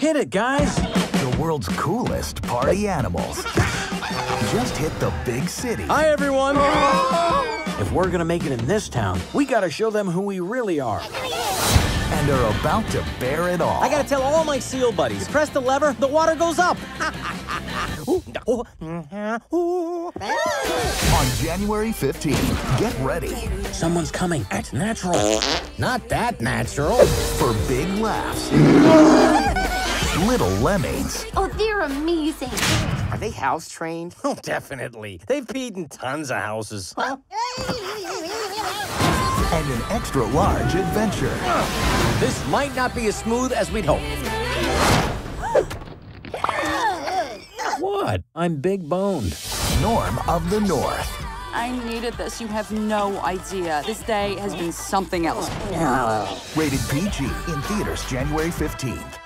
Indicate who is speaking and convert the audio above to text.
Speaker 1: Hit it, guys.
Speaker 2: The world's coolest party animals. Just hit the big city.
Speaker 1: Hi, everyone. if we're gonna make it in this town, we gotta show them who we really are.
Speaker 2: And are about to bear it all.
Speaker 1: I gotta tell all my seal buddies. Press the lever, the water goes up.
Speaker 2: Mm-hmm, On January 15th, get ready
Speaker 1: Someone's coming. Act natural. Not that natural.
Speaker 2: for big laughs, little lemmings,
Speaker 3: Oh, they're amazing.
Speaker 4: Are they house trained?
Speaker 1: Oh, definitely. They've peed in tons of houses.
Speaker 2: and an extra large adventure.
Speaker 1: This might not be as smooth as we'd hope. What? I'm big boned.
Speaker 2: Norm of the North.
Speaker 5: I needed this. You have no idea. This day has been something else.
Speaker 2: Rated PG in theaters January 15th.